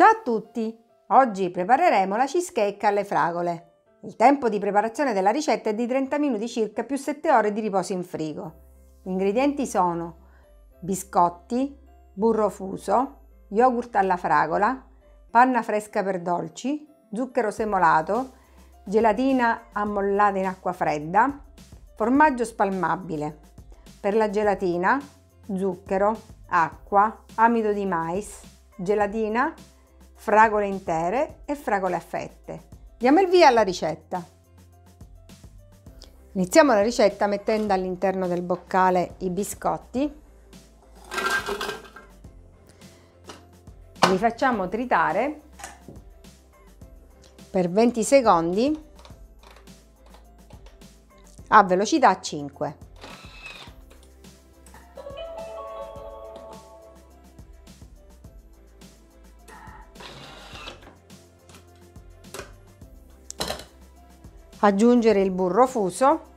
Ciao a tutti! Oggi prepareremo la cheesecake alle fragole. Il tempo di preparazione della ricetta è di 30 minuti circa più 7 ore di riposo in frigo. Gli ingredienti sono biscotti, burro fuso, yogurt alla fragola, panna fresca per dolci, zucchero semolato, gelatina ammollata in acqua fredda, formaggio spalmabile. Per la gelatina, zucchero, acqua, amido di mais, gelatina, fragole intere e fragole a fette. Diamo il via alla ricetta. Iniziamo la ricetta mettendo all'interno del boccale i biscotti. Li facciamo tritare per 20 secondi a velocità 5. Aggiungere il burro fuso.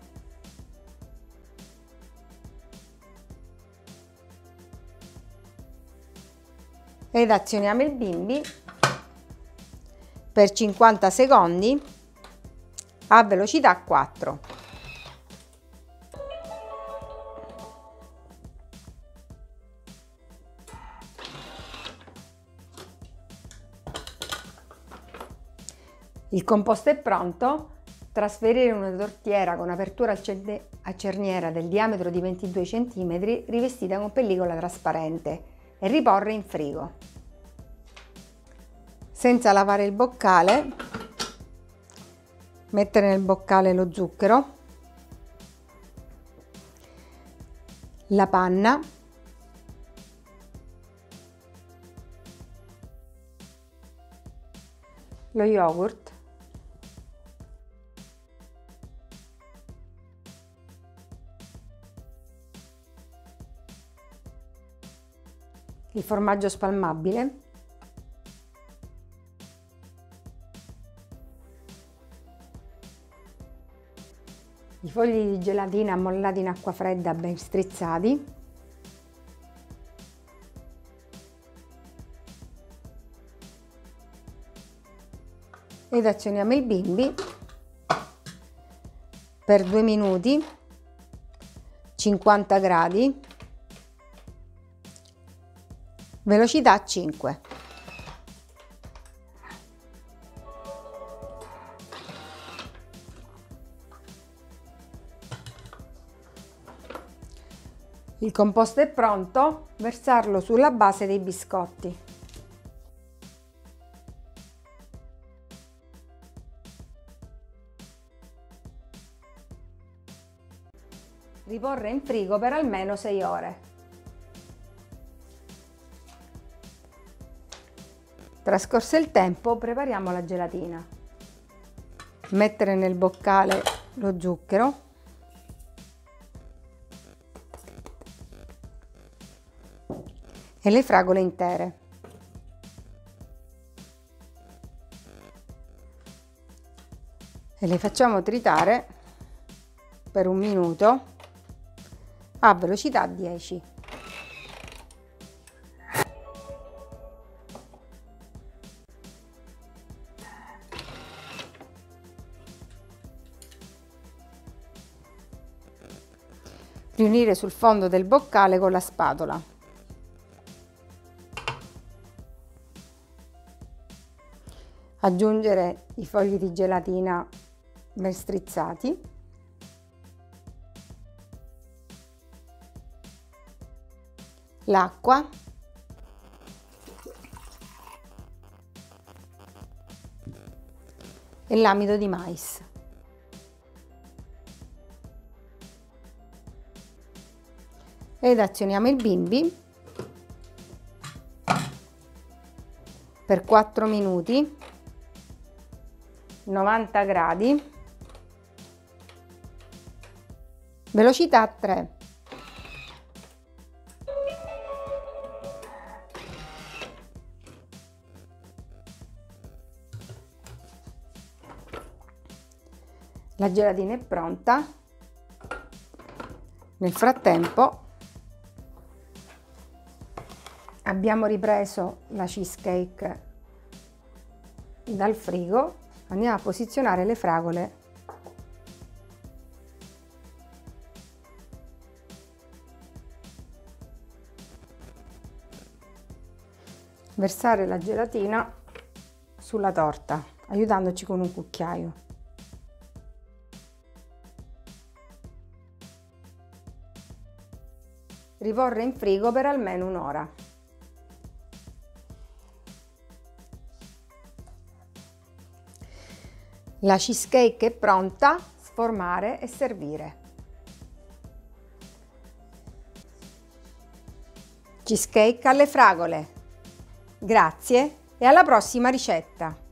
Ed azioniamo il bimbi. Per 50 secondi a velocità 4. Il composto è pronto, Trasferire una tortiera con apertura a cerniera del diametro di 22 cm rivestita con pellicola trasparente e riporre in frigo. Senza lavare il boccale, mettere nel boccale lo zucchero, la panna, lo yogurt, il formaggio spalmabile, i fogli di gelatina ammollati in acqua fredda ben strizzati, ed azioniamo il bimbi. Per due minuti 50 gradi velocità 5. Il composto è pronto, versarlo sulla base dei biscotti. Riporre in frigo per almeno 6 ore. Trascorso il tempo prepariamo la gelatina. Mettere nel boccale lo zucchero. E le fragole intere. E le facciamo tritare per un minuto a velocità 10. Riunire sul fondo del boccale con la spatola. Aggiungere i fogli di gelatina ben strizzati. L'acqua. E l'amido di mais. Ed azioniamo il bimbi per 4 minuti 90 gradi velocità 3 la gelatina è pronta. Nel frattempo abbiamo ripreso la cheesecake dal frigo. Andiamo a posizionare le fragole. Versare la gelatina sulla torta aiutandoci con un cucchiaio. Riporre in frigo per almeno un'ora La cheesecake è pronta, sformare e servire. Cheesecake alle fragole. Grazie e alla prossima ricetta!